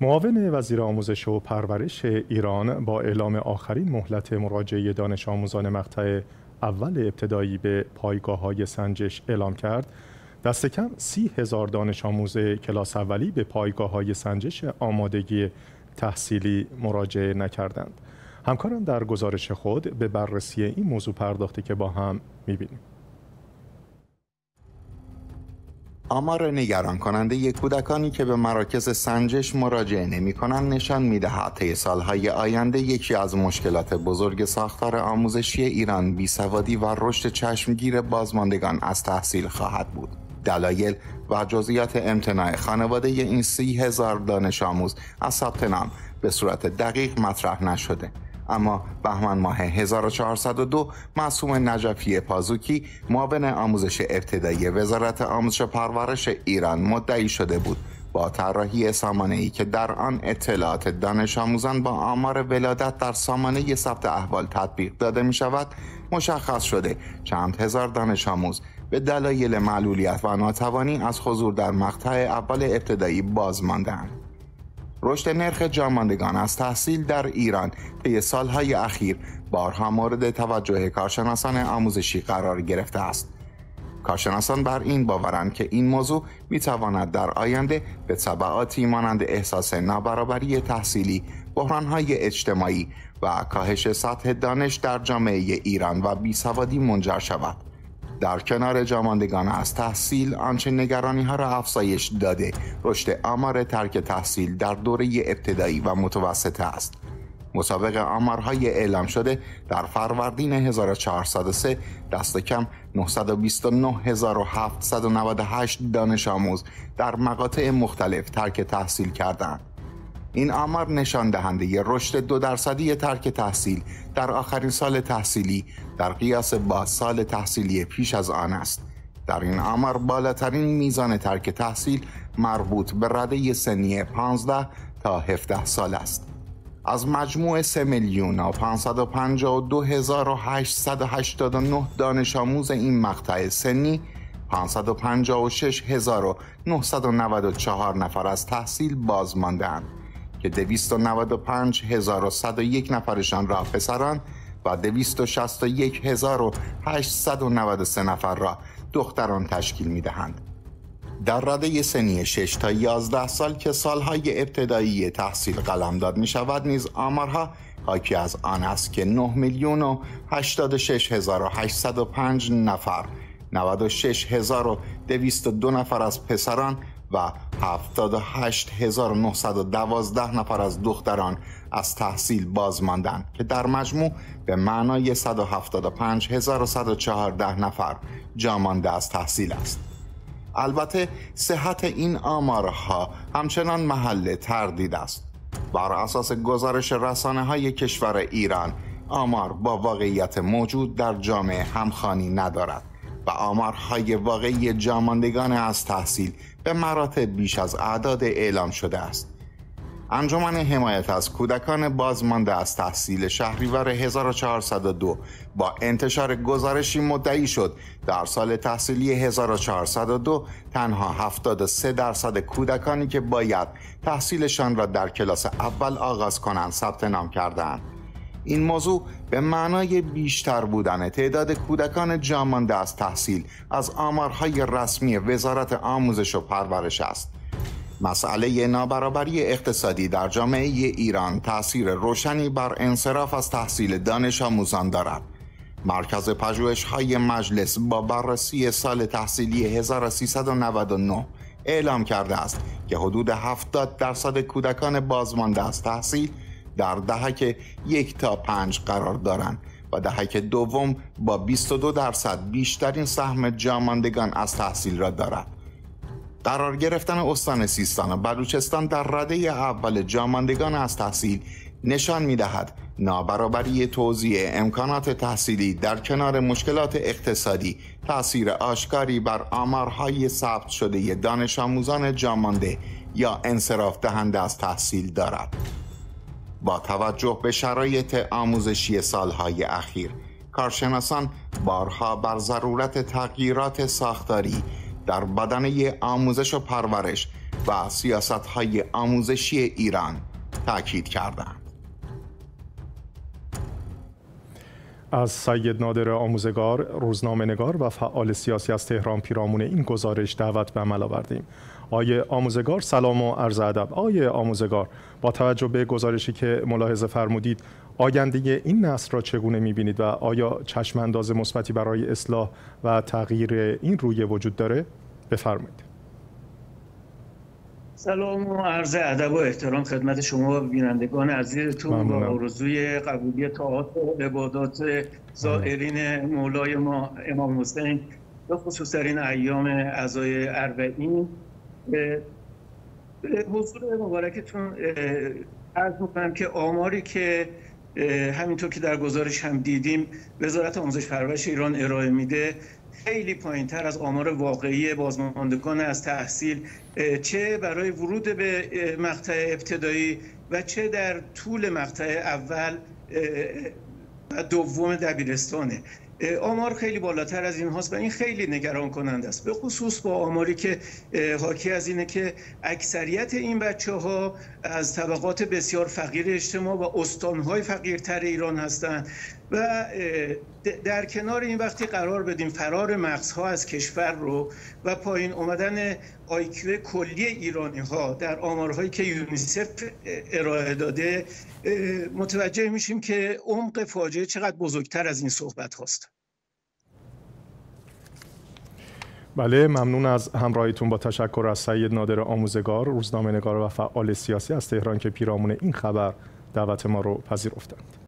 معاون وزیر آموزش و پرورش ایران با اعلام آخرین مهلت مراجعه دانش آموزان مقطع اول ابتدایی به پایگاه های سنجش اعلام کرد دست کم سی هزار دانش آموز کلاس اولی به پایگاه های سنجش آمادگی تحصیلی مراجعه نکردند. همکاران در گزارش خود به بررسی این موضوع پرداخته که با هم می‌بینیم. آمار نگران کننده کودکانی که به مراکز سنجش مراجعه نمی کنند نشان می دهد طی سالهای آینده یکی از مشکلات بزرگ ساختار آموزشی ایران بیسوادی و رشد چشمگیر بازماندگان از تحصیل خواهد بود. دلایل و جزئیات امتناع خانواده این سی هزار دانش آموز از ثبت نام به صورت دقیق مطرح نشده اما بهمن ماه 1402 معصوم نجفی پازوکی معاون آموزش ابتدایی وزارت آموزش پرورش ایران مدعی شده بود با طراحی سامانه ای که در آن اطلاعات دانش آموزان با آمار ولادت در سامانه ثبت احوال تطبیق داده می شود مشخص شده چند هزار دانش آموز به دلایل معلولیت و ناتوانی از حضور در مقطع اول ابتدایی باز ماندند. رشد نرخ جاماندگان از تحصیل در ایران طی سالهای اخیر بارها مورد توجه کارشناسان آموزشی قرار گرفته است. کارشناسان بر این باورند که این موضوع می تواند در آینده به طبعاتی مانند احساس نابرابری تحصیلی، بحرانهای اجتماعی و کاهش سطح دانش در جامعه ایران و بیسوادی منجر شود. در کنار جاماندگان از تحصیل آنچه نگرانی ها را افزایش داده رشد آمار ترک تحصیل در دوره ابتدایی و متوسطه است مسابق آمارهای اعلام شده در فروردین 1403 دست کم 929798 دانش آموز در مقاطع مختلف ترک تحصیل کردند. این آمار نشان دهنده رشد دو درصدی ترک تحصیل در آخرین سال تحصیلی در قیاس با سال تحصیلی پیش از آن است. در این آمار بالاترین میزان ترک تحصیل مربوط به رده سنی 15 تا 17 سال است. از مجموع 3 میلیون و 552 هزار و 889 دانش آموز این مقطع سنی 556 هزار و 994 نفر از تحصیل باز ماندند. که 295101 نفرشان را پسران و 261893 نفر را دختران تشکیل می دهند. در رده سنی 6 تا 11 سال که سالهای ابتدایی تحصیل قلمداد می شود نیز آمارها حاکی از آن است که 9 میلیون و 86805 نفر 96202 نفر از پسران و 78912 نفر از دختران از تحصیل باز ماندند که در مجموع به معنای 175114 نفر جامانده از تحصیل است. البته صحت این آمارها همچنان محل تردید است. بر اساس گزارش رسانه های کشور ایران آمار با واقعیت موجود در جامعه همخانی ندارد و آمارهای واقعی جاماندگان از تحصیل به مراتب بیش از اعداد اعلام شده است. انجمن حمایت از کودکان بازمانده از تحصیل شهریور 1402 با انتشار گزارشی مدعی شد در سال تحصیلی 1402 تنها 73 درصد کودکانی که باید تحصیلشان را در کلاس اول آغاز کنند ثبت نام کردند. این موضوع به معنای بیشتر بودن تعداد کودکان جامانده از تحصیل از آمارهای رسمی وزارت آموزش و پرورش است. مسئله نابرابری اقتصادی در جامعه ایران تاثیر روشنی بر انصراف از تحصیل دانش آموزان دارد. مرکز پژوهش های مجلس با بررسی سال تحصیلی 1399 اعلام کرده است که حدود 70 درصد کودکان بازمانده از تحصیل در دهک یک تا پنج قرار دارند و دهک دوم با 22 درصد بیشترین سهم جاماندگان از تحصیل را دارد. قرار گرفتن استان سیستان و بلوچستان در رده اول جاماندگان از تحصیل نشان می دهد نابرابری توزیع امکانات تحصیلی در کنار مشکلات اقتصادی تأثیر آشکاری بر آمارهای ثبت شده دانش آموزان جامانده یا انصراف دهنده از تحصیل دارد. با توجه به شرایط آموزشی سالهای اخیر کارشناسان بارها بر ضرورت تغییرات ساختاری در بدنه آموزش و پرورش و سیاست های آموزشی ایران تاکید کردند. از سید نادر آموزگار، روزنامه نگار و فعال سیاسی از تهران پیرامون این گزارش دعوت به عمل آوردیم. آیه آموزگار سلام و عرض ادب. آیه آموزگار با توجه به گزارشی که ملاحظه فرمودید آینده این نسل را چگونه می‌بینید و آیا چشم انداز مثبتی برای اصلاح و تغییر این رویه وجود داره؟ بفرمایید. سلام و عرض ادب و احترام خدمت شما بینندگان عزیزتون و آرزوی قبولی طاعات و عبادات زائرین مولای ما امام حسین به خصوص در این ایام اعضای اربعین. به حضور مبارکتون عرض می‌کنم که آماری که همینطور که در گزارش هم دیدیم وزارت آموزش پرورش ایران ارائه میده. خیلی پایین تر از آمار واقعی بازماندگان از تحصیل چه برای ورود به مقطع ابتدایی و چه در طول مقطع اول و دوم دبیرستانه. آمار خیلی بالاتر از این هاست و این خیلی نگران کننده است. به خصوص با آماری که حاکی از اینه که اکثریت این بچه ها از طبقات بسیار فقیر اجتماع و استانهای فقیرتر ایران هستند. و در کنار این وقتی قرار بدیم فرار مغزها از کشور رو و پایین اومدن آیکیو کلی ایرانی ها در آمارهایی که یونیسف ارائه داده متوجه میشیم که عمق فاجعه چقدر بزرگتر از این صحبت هاست. بله ممنون از همراهیتون با تشکر از سید نادر آموزگار روزنامه نگار و فعال سیاسی از تهران که پیرامون این خبر دعوت ما رو پذیرفتند.